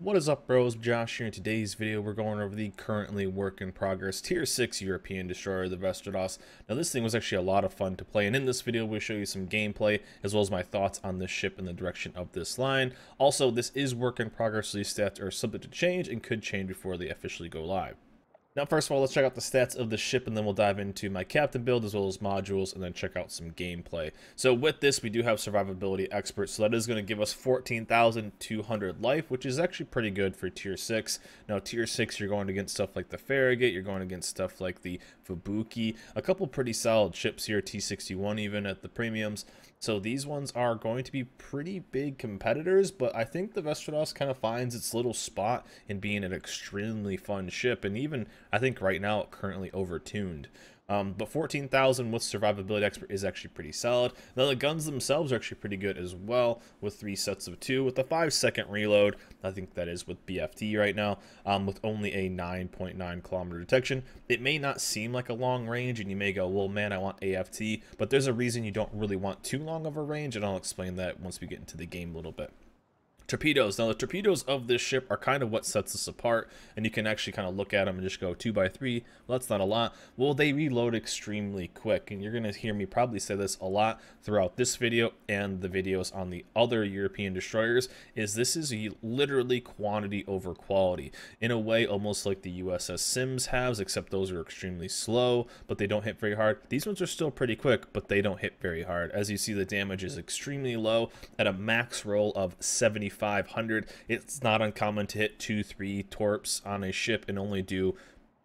What is up bros, Josh here. In today's video we're going over the currently work in progress tier 6 European destroyer, the Västerås. Now this thing was actually a lot of fun to play and in this video we'll show you some gameplay as well as my thoughts on this ship and the direction of this line. Also this is work in progress so these stats are subject to change and could change before they officially go live. Now, first of all, let's check out the stats of the ship, and then we'll dive into my captain build as well as modules, and then check out some gameplay. So with this, we do have survivability expert, so that is going to give us 14,200 life, which is actually pretty good for tier 6. Now, tier 6, you're going against stuff like the Farragut, you're going against stuff like the Fubuki, a couple pretty solid ships here, T61 even at the premiums. So these ones are going to be pretty big competitors, but I think the Västerås kind of finds its little spot in being an extremely fun ship, and even I think right now currently overtuned. Um, but 14,000 with Survivability Expert is actually pretty solid. Now the guns themselves are actually pretty good as well with three sets of two with a five second reload. I think that is with BFT right now um, with only a 9.9 .9 kilometer detection. It may not seem like a long range and you may go, well, man, I want AFT, but there's a reason you don't really want too long of a range and I'll explain that once we get into the game a little bit. Torpedoes. Now, the torpedoes of this ship are kind of what sets us apart, and you can actually kind of look at them and just go 2 by 3 Well, that's not a lot. Well, they reload extremely quick, and you're going to hear me probably say this a lot throughout this video and the videos on the other European destroyers, is this is literally quantity over quality. In a way, almost like the USS Sims has, except those are extremely slow, but they don't hit very hard. These ones are still pretty quick, but they don't hit very hard. As you see, the damage is extremely low at a max roll of 75 500. It's not uncommon to hit two, three torps on a ship and only do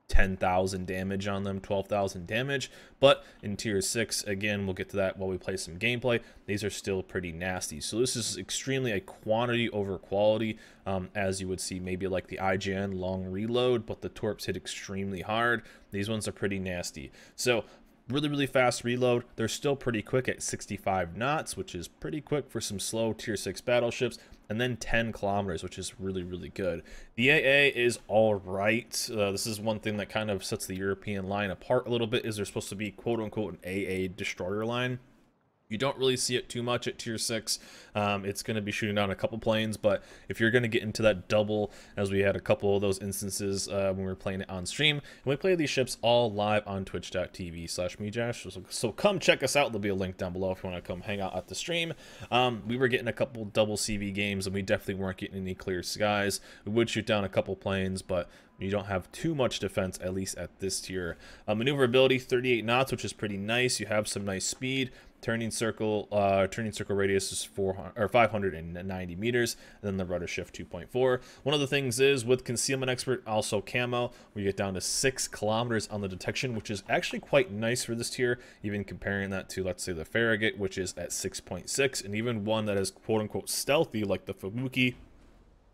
10,000 damage on them, 12,000 damage. But in tier 6, again, we'll get to that while we play some gameplay, these are still pretty nasty. So this is extremely a quantity over quality, um, as you would see maybe like the IJN long reload, but the torps hit extremely hard. These ones are pretty nasty. So really, really fast reload. They're still pretty quick at 65 knots, which is pretty quick for some slow tier 6 battleships and then 10 kilometers, which is really, really good. The AA is all right. Uh, this is one thing that kind of sets the European line apart a little bit, is they're supposed to be quote-unquote an AA destroyer line. You don't really see it too much at tier 6. Um, it's going to be shooting down a couple planes, but if you're going to get into that double, as we had a couple of those instances uh, when we were playing it on stream, and we play these ships all live on twitch.tv slash Mejash. So, so come check us out. There'll be a link down below if you want to come hang out at the stream. Um, we were getting a couple double CV games, and we definitely weren't getting any clear skies. We would shoot down a couple planes, but you don't have too much defense, at least at this tier. Uh, maneuverability, 38 knots, which is pretty nice. You have some nice speed. Turning circle, uh, turning circle radius is 400 or 590 meters, and then the rudder shift 2.4. One of the things is with concealment expert, also camo, we get down to six kilometers on the detection, which is actually quite nice for this tier. Even comparing that to let's say the Farragut, which is at 6.6, and even one that is quote unquote stealthy like the Fubuki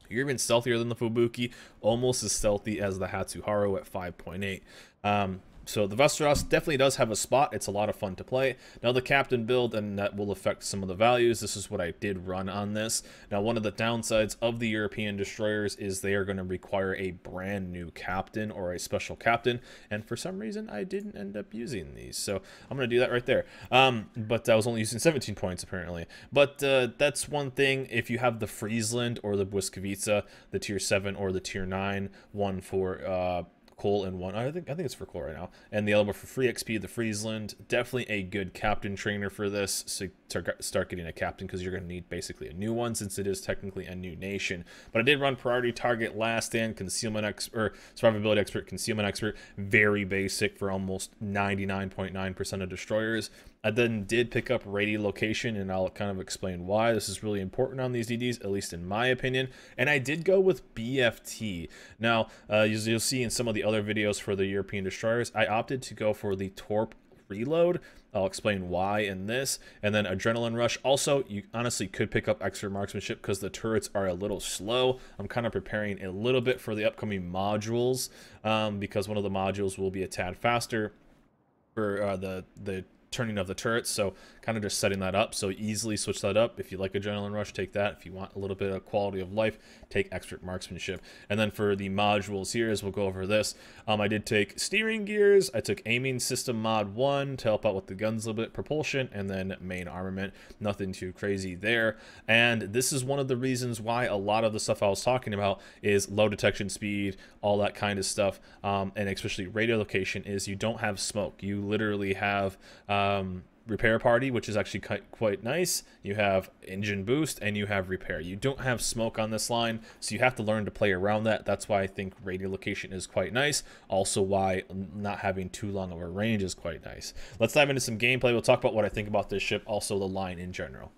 you're even stealthier than the Fubuki, almost as stealthy as the Hatsuharu at 5.8. Um, so the Västerås definitely does have a spot. It's a lot of fun to play. Now the captain build, and that will affect some of the values. This is what I did run on this. Now one of the downsides of the European destroyers is they are going to require a brand new captain or a special captain. And for some reason, I didn't end up using these. So I'm going to do that right there. Um, but I was only using 17 points apparently. But uh, that's one thing. If you have the Friesland or the Błyskawica, the tier 7 or the tier 9, one for uh, coal and one. I think I think it's for coal right now, and the other one for free XP. The Friesland, definitely a good captain trainer for this. So start getting a captain because you're going to need basically a new one since it is technically a new nation. But I did run priority target, last stand, concealment expert, survivability expert, concealment expert, very basic for almost 99.9% of destroyers. I then did pick up radio location, and I'll kind of explain why this is really important on these DDs, at least in my opinion. And I did go with BFT. Now, uh, you'll see in some of the other videos for the European destroyers, I opted to go for the Torp reload. I'll explain why in this. And then Adrenaline Rush. Also, you honestly could pick up extra marksmanship because the turrets are a little slow. I'm kind of preparing a little bit for the upcoming modules um, because one of the modules will be a tad faster for uh, the, the turning of the turrets. So kind of just setting that up. So easily switch that up. If you like Adrenaline Rush, take that. If you want a little bit of quality of life, take Expert Marksmanship. And then for the modules here, as we'll go over this, um, I did take steering gears. I took aiming system mod 1 to help out with the guns a little bit, propulsion, and then main armament. Nothing too crazy there. And this is one of the reasons why a lot of the stuff I was talking about is low detection speed, all that kind of stuff, um, and especially radio location is you don't have smoke. You literally have um, repair party, which is actually quite, nice. You have engine boost and you have repair. You don't have smoke on this line, so you have to learn to play around that. That's why I think radio location is quite nice. Also why not having too long of a range is quite nice. Let's dive into some gameplay. We'll talk about what I think about this ship, also the line in general.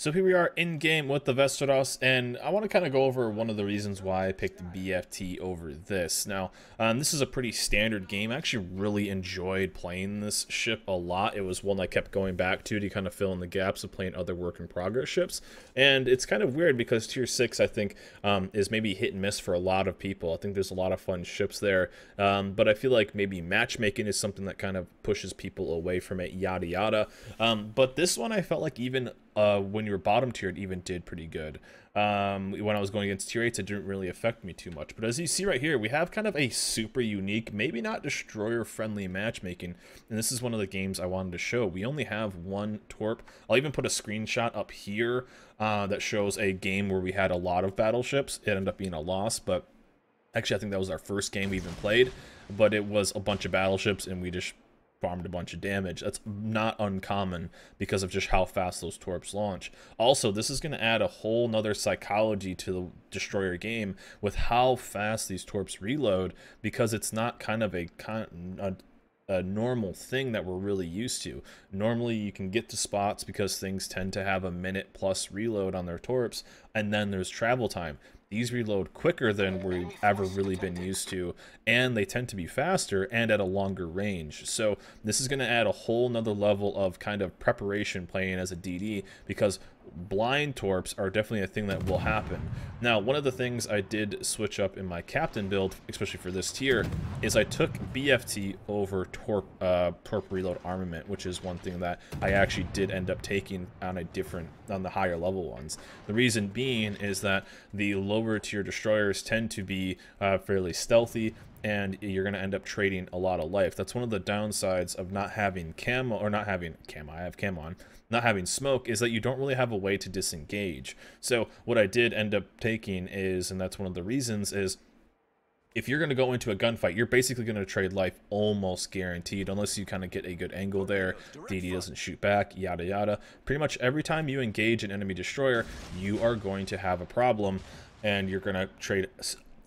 So here we are in game with the Västerås, and I want to kind of go over one of the reasons why I picked BFT over this. Now, um, this is a pretty standard game. I actually really enjoyed playing this ship a lot. It was one I kept going back to to kind of fill in the gaps of playing other work in progress ships. And it's kind of weird because Tier 6, I think, um, is maybe hit and miss for a lot of people. I think there's a lot of fun ships there, um, but I feel like maybe matchmaking is something that kind of pushes people away from it, yada yada. Um, but this one I felt like even uh, when you were bottom tier, it even did pretty good. Um, when I was going against tier 8s, it didn't really affect me too much. But as you see right here, we have kind of a super unique, maybe not destroyer-friendly matchmaking. And this is one of the games I wanted to show. We only have one Torp. I'll even put a screenshot up here uh, that shows a game where we had a lot of battleships. It ended up being a loss, but actually I think that was our first game we even played. But it was a bunch of battleships, and we just farmed a bunch of damage. That's not uncommon because of just how fast those torps launch. Also, this is going to add a whole nother psychology to the destroyer game with how fast these torps reload because it's not kind of a, a a normal thing that we're really used to. Normally, you can get to spots because things tend to have a minute plus reload on their torps, and then there's travel time. These reload quicker than we've ever really been used to, and they tend to be faster and at a longer range. So this is going to add a whole nother level of kind of preparation playing as a DD because blind torps are definitely a thing that will happen. Now, one of the things I did switch up in my captain build, especially for this tier, is I took BFT over torp, uh, torp reload armament, which is one thing that I actually did end up taking on a different, on the higher level ones. The reason being is that the lower tier destroyers tend to be uh, fairly stealthy, and you're going to end up trading a lot of life. That's one of the downsides of not having camo, or not having camo, I have camo on, not having smoke, is that you don't really have a way to disengage. So what I did end up taking is, and that's one of the reasons, is if you're going to go into a gunfight, you're basically going to trade life almost guaranteed, unless you kind of get a good angle there, DD doesn't shoot back, yada yada. Pretty much every time you engage an enemy destroyer, you are going to have a problem, and you're going to trade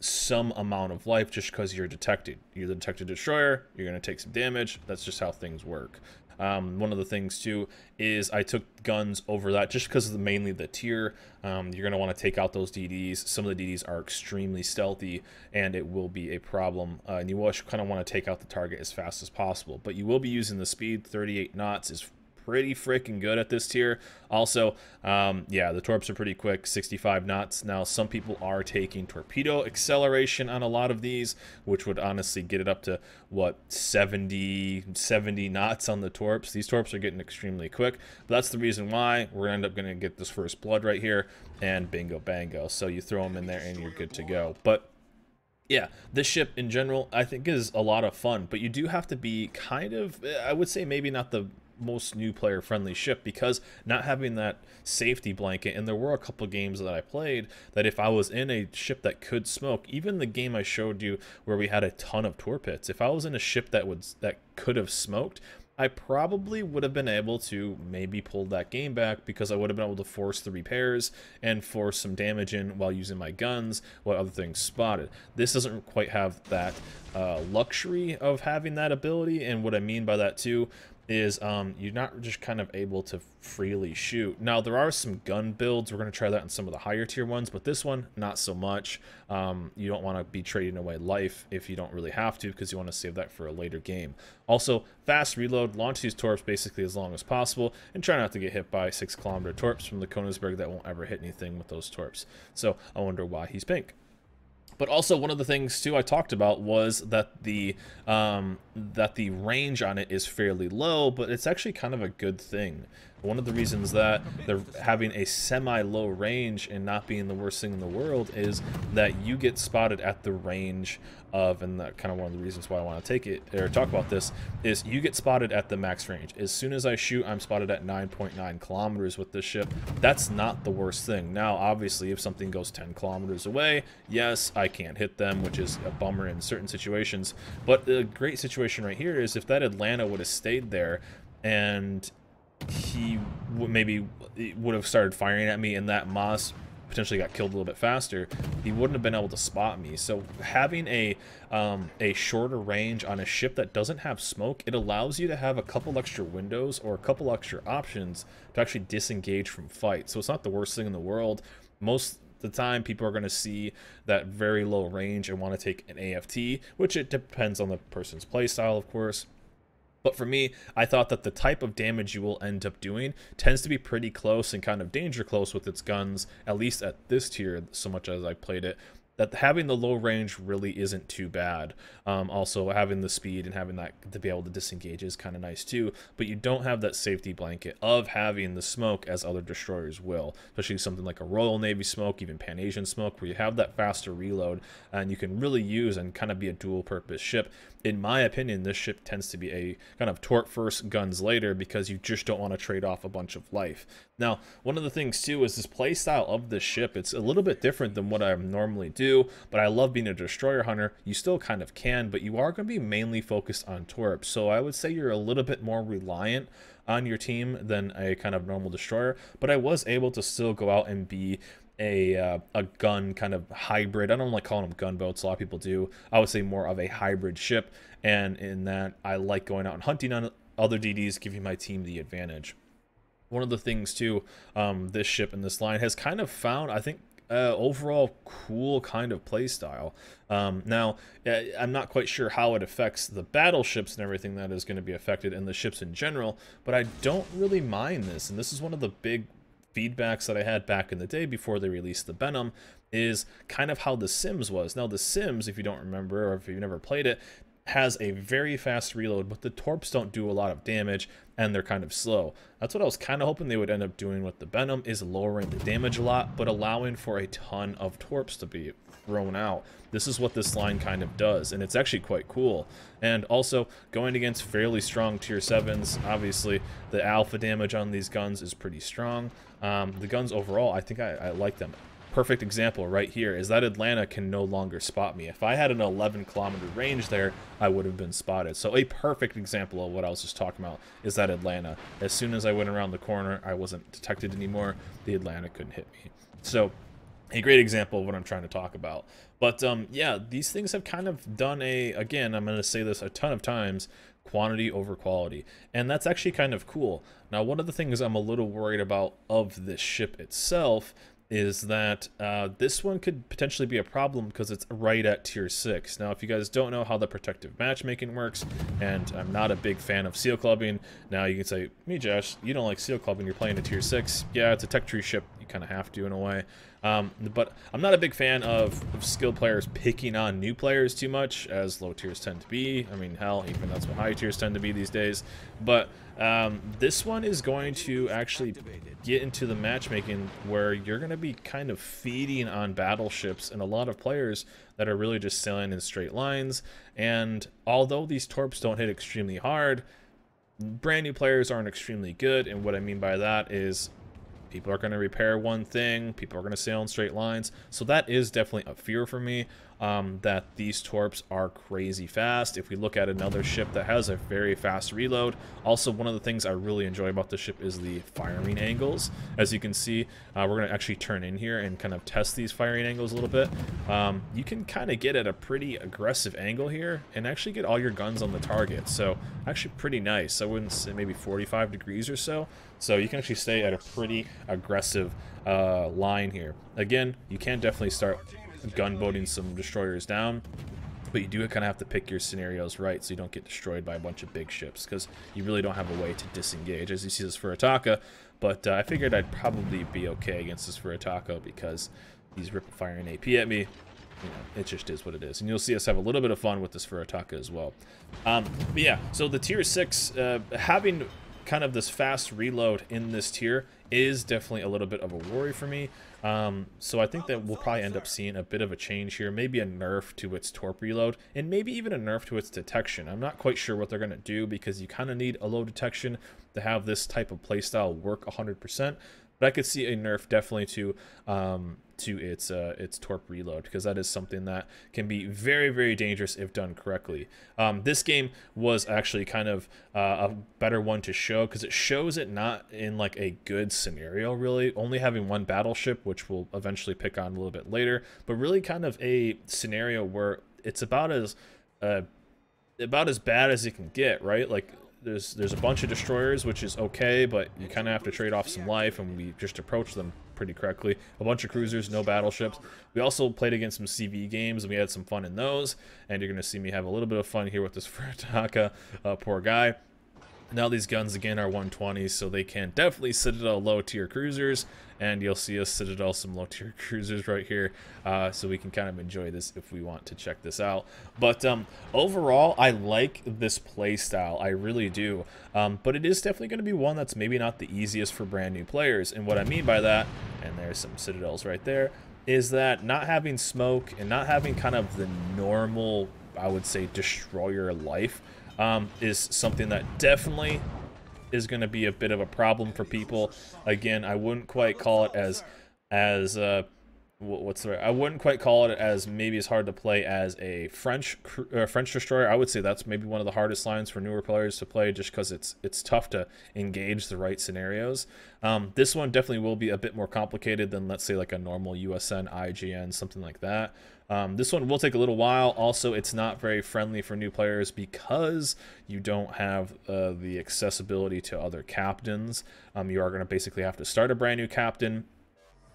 some amount of life just because you're detected. You're the detected destroyer, you're going to take some damage. That's just how things work. Um, one of the things too is I took guns over that just because of the, mainly the tier. Um, you're going to want to take out those DDs. Some of the DDs are extremely stealthy and it will be a problem. Uh, and you will kind of want to take out the target as fast as possible. But you will be using the speed. 38 knots is pretty freaking good at this tier. Also, um, yeah, the torps are pretty quick, 65 knots. Now, some people are taking torpedo acceleration on a lot of these, which would honestly get it up to, what, 70, 70 knots on the torps. These torps are getting extremely quick, but that's the reason why we're end up going to get this first blood right here, and bingo bango. So you throw them in there and you're good to go. But yeah, this ship in general, I think is a lot of fun, but you do have to be kind of, I would say maybe not the most new player friendly ship because not having that safety blanket and there were a couple games that I played that if I was in a ship that could smoke even the game I showed you where we had a ton of torpits if I was in a ship that would that could have smoked I probably would have been able to maybe pull that game back because I would have been able to force the repairs and force some damage in while using my guns while other things spotted. This doesn't quite have that uh, luxury of having that ability, and what I mean by that too is um, you're not just kind of able to freely shoot. Now, there are some gun builds. We're going to try that in some of the higher tier ones, but this one, not so much. Um, you don't want to be trading away life if you don't really have to because you want to save that for a later game. Also, fast reload, launch these torps basically as long as possible, and try not to get hit by 6 kilometer torps from the Konigsberg that won't ever hit anything with those torps. So, I wonder why he's pink. But also one of the things too I talked about was that the um, that the range on it is fairly low, but it's actually kind of a good thing. One of the reasons that they're having a semi-low range and not being the worst thing in the world is that you get spotted at the range of, and that kind of one of the reasons why I want to take it or talk about this is you get spotted at the max range. As soon as I shoot, I'm spotted at 9.9 .9 kilometers with this ship. That's not the worst thing. Now, obviously, if something goes 10 kilometers away, yes, I can't hit them, which is a bummer in certain situations. But the great situation right here is if that Atlanta would have stayed there and he maybe would have started firing at me and that Moss potentially got killed a little bit faster, he wouldn't have been able to spot me. So having a um, a shorter range on a ship that doesn't have smoke, it allows you to have a couple extra windows or a couple extra options to actually disengage from fight. So it's not the worst thing in the world. Most the time people are going to see that very low range and want to take an AFT, which it depends on the person's playstyle, of course. But for me, I thought that the type of damage you will end up doing tends to be pretty close and kind of danger close with its guns, at least at this tier, so much as I played it that having the low range really isn't too bad. Um, also, having the speed and having that to be able to disengage is kind of nice too, but you don't have that safety blanket of having the smoke as other destroyers will, especially something like a Royal Navy smoke, even Pan Asian smoke, where you have that faster reload and you can really use and kind of be a dual purpose ship. In my opinion, this ship tends to be a kind of torp first, guns later because you just don't want to trade off a bunch of life. Now, one of the things too is this playstyle of this ship. It's a little bit different than what I normally do, but I love being a destroyer hunter. You still kind of can, but you are going to be mainly focused on torps. So I would say you're a little bit more reliant on your team than a kind of normal destroyer, but I was able to still go out and be a uh, a gun kind of hybrid. I don't like calling them gunboats. A lot of people do. I would say more of a hybrid ship, and in that I like going out and hunting on other DDs, giving my team the advantage one of the things too, um, this ship and this line has kind of found, I think, uh, overall cool kind of playstyle. Um, now, uh, I'm not quite sure how it affects the battleships and everything that is going to be affected and the ships in general, but I don't really mind this. And this is one of the big feedbacks that I had back in the day before they released the Benham is kind of how The Sims was. Now, The Sims, if you don't remember or if you've never played it, has a very fast reload, but the torps don't do a lot of damage and they're kind of slow. That's what I was kind of hoping they would end up doing with the Benham is lowering the damage a lot, but allowing for a ton of torps to be thrown out. This is what this line kind of does, and it's actually quite cool. And also, going against fairly strong tier 7s, obviously, the alpha damage on these guns is pretty strong. Um, the guns overall, I think I, I like them perfect example right here is that Atlanta can no longer spot me. If I had an 11 kilometer range there, I would have been spotted. So a perfect example of what I was just talking about is that Atlanta. As soon as I went around the corner, I wasn't detected anymore. The Atlanta couldn't hit me. So a great example of what I'm trying to talk about. But um, yeah, these things have kind of done a, again, I'm going to say this a ton of times, quantity over quality. And that's actually kind of cool. Now, one of the things I'm a little worried about of this ship itself is that uh, this one could potentially be a problem because it's right at tier 6. Now, if you guys don't know how the protective matchmaking works, and I'm not a big fan of seal clubbing, now you can say, me Josh, you don't like seal clubbing, you're playing a tier 6. Yeah, it's a tech tree ship, kind of have to in a way. Um, but I'm not a big fan of, of skilled players picking on new players too much, as low tiers tend to be. I mean, hell, even that's what high tiers tend to be these days. But um, this one is going to actually get into the matchmaking where you're going to be kind of feeding on battleships and a lot of players that are really just sailing in straight lines. And although these torps don't hit extremely hard, brand new players aren't extremely good. And what I mean by that is people are going to repair one thing, people are going to sail in straight lines. So that is definitely a fear for me um, that these torps are crazy fast. If we look at another ship that has a very fast reload, also one of the things I really enjoy about the ship is the firing angles. As you can see, uh, we're going to actually turn in here and kind of test these firing angles a little bit. Um, you can kind of get at a pretty aggressive angle here and actually get all your guns on the target. So actually pretty nice. I wouldn't say maybe 45 degrees or so. So you can actually stay at a pretty aggressive uh, line here. Again, you can definitely start gunboating some destroyers down. But you do kind of have to pick your scenarios right so you don't get destroyed by a bunch of big ships because you really don't have a way to disengage. As you see this Furutaka, but uh, I figured I'd probably be okay against this Furutaka because he's rip firing AP at me. you know, it just is what it is. And you'll see us have a little bit of fun with this Furutaka as well. Um, but yeah, so the tier 6, uh, having kind of this fast reload in this tier is definitely a little bit of a worry for me. Um, so I think that we'll probably end up seeing a bit of a change here, maybe a nerf to its torp reload, and maybe even a nerf to its detection. I'm not quite sure what they're going to do because you kind of need a low detection to have this type of playstyle work 100%. But I could see a nerf definitely to um, to its uh, its torp reload because that is something that can be very very dangerous if done correctly. Um, this game was actually kind of uh, a better one to show because it shows it not in like a good scenario really, only having one battleship which we'll eventually pick on a little bit later, but really kind of a scenario where it's about as uh, about as bad as it can get, right? Like there's there's a bunch of destroyers, which is okay, but you kind of have to trade off some life, and we just approach them pretty correctly. A bunch of cruisers, no battleships. We also played against some CV games, and we had some fun in those, and you're going to see me have a little bit of fun here with this Furutaka, uh, poor guy. Now these guns again are 120s, so they can definitely Citadel low tier cruisers, and you'll see us Citadel some low tier cruisers right here, uh, so we can kind of enjoy this if we want to check this out. But um, overall, I like this play style, I really do. Um, but it is definitely going to be one that's maybe not the easiest for brand new players, and what I mean by that, and there's some Citadels right there, is that not having smoke and not having kind of the normal, I would say, destroyer life um, is something that definitely is going to be a bit of a problem for people. Again, I wouldn't quite call it as as uh, what's the right? I wouldn't quite call it as maybe as hard to play as a French uh, French destroyer. I would say that's maybe one of the hardest lines for newer players to play, just because it's it's tough to engage the right scenarios. Um, this one definitely will be a bit more complicated than let's say like a normal USN, IJN, something like that. Um, this one will take a little while. Also, it's not very friendly for new players because you don't have uh, the accessibility to other captains. Um, you are going to basically have to start a brand new captain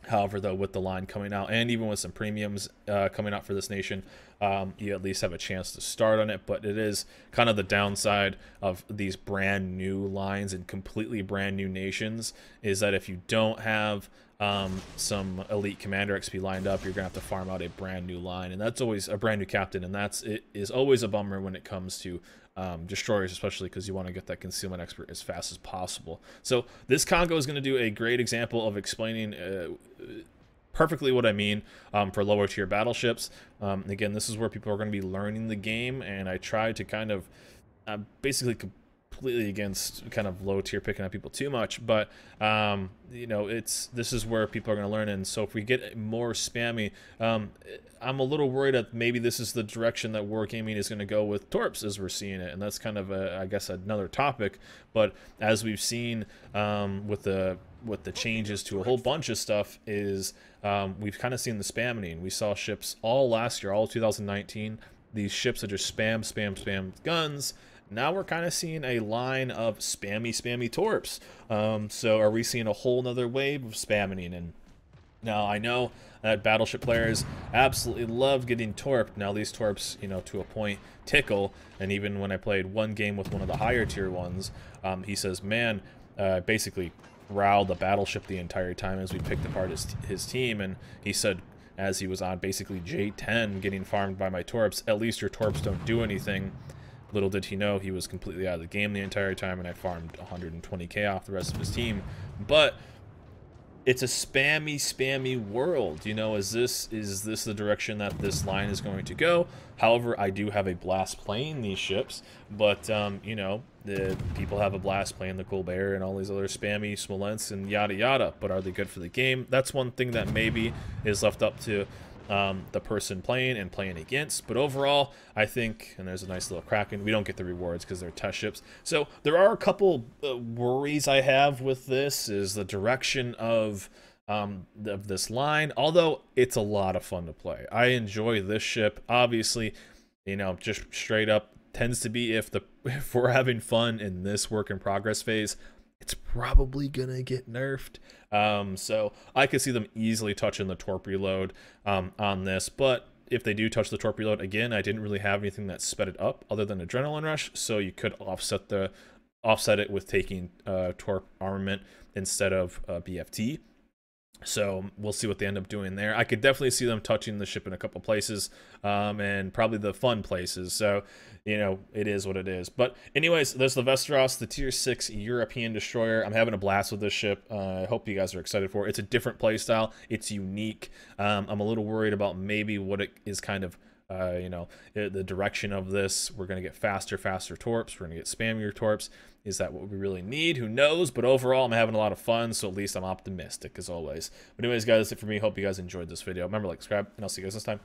However, though, with the line coming out and even with some premiums uh, coming out for this nation, um, you at least have a chance to start on it. But it is kind of the downside of these brand new lines and completely brand new nations is that if you don't have um, some elite commander XP lined up, you're gonna have to farm out a brand new line, and that's always a brand new captain, and that's it is always a bummer when it comes to um, destroyers, especially because you want to get that concealment expert as fast as possible. So this Kongo is going to do a great example of explaining uh, perfectly what I mean um, for lower tier battleships. Um, again, this is where people are going to be learning the game, and I try to kind of uh, basically completely against kind of low tier picking up people too much, but um, you know, it's this is where people are going to learn. And so if we get more spammy, um, I'm a little worried that maybe this is the direction that Wargaming is going to go with Torps as we're seeing it, and that's kind of a, I guess another topic. But as we've seen um, with the with the changes to a whole bunch of stuff is um, we've kind of seen the spamming. We saw ships all last year, all 2019. These ships that just spam, spam, spam guns now we're kind of seeing a line of spammy, spammy torps. Um, so are we seeing a whole nother wave of spamming? And now I know that Battleship players absolutely love getting torped. Now these torps, you know, to a point, tickle. And even when I played one game with one of the higher tier ones, um, he says, man, uh, basically riled the battleship the entire time as we picked apart his, his team. And he said, as he was on basically J10 getting farmed by my torps, at least your torps don't do anything. Little did he know he was completely out of the game the entire time, and I farmed 120k off the rest of his team. But it's a spammy, spammy world. You know, is this is this the direction that this line is going to go? However, I do have a blast playing these ships, but um, you know, the people have a blast playing the Colbert and all these other spammy Smolensk and yada yada. But are they good for the game? That's one thing that maybe is left up to um, the person playing and playing against. But overall, I think, and there's a nice little Kraken, we don't get the rewards because they're test ships. So there are a couple uh, worries I have with this is the direction of um, of this line, although it's a lot of fun to play. I enjoy this ship. Obviously, you know, just straight up tends to be if the if we're having fun in this work in progress phase, it's probably gonna get nerfed. Um, so I could see them easily touching the torp reload um, on this, but if they do touch the torp reload again, I didn't really have anything that sped it up other than adrenaline rush, so you could offset the offset it with taking uh, torp armament instead of uh, BFT. So we'll see what they end up doing there. I could definitely see them touching the ship in a couple places, um, and probably the fun places. So, you know, it is what it is. But anyways, there's the Västerås, the Tier 6 European destroyer. I'm having a blast with this ship. Uh, I hope you guys are excited for it. It's a different playstyle. It's unique. Um, I'm a little worried about maybe what it is kind of uh, you know, the direction of this. We're going to get faster, faster torps. We're going to get spammier torps. Is that what we really need? Who knows? But overall, I'm having a lot of fun, so at least I'm optimistic as always. But anyways, guys, that's it for me. Hope you guys enjoyed this video. Remember, like, subscribe, and I'll see you guys next time.